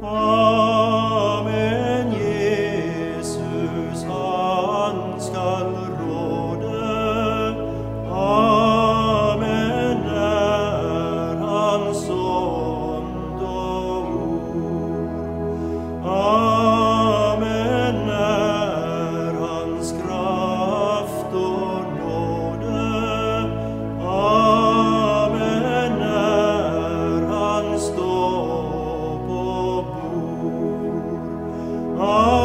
Oh. Oh.